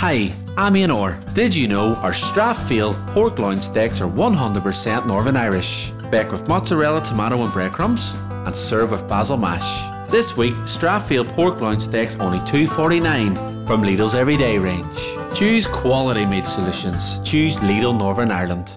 Hi, I'm Ian Orr. Did you know our Strathfield pork loin steaks are 100% Northern Irish? Baked with mozzarella, tomato and breadcrumbs and served with basil mash. This week, Strathfield pork loin steaks only $2.49 from Lidl's everyday range. Choose quality-made solutions. Choose Lidl Northern Ireland.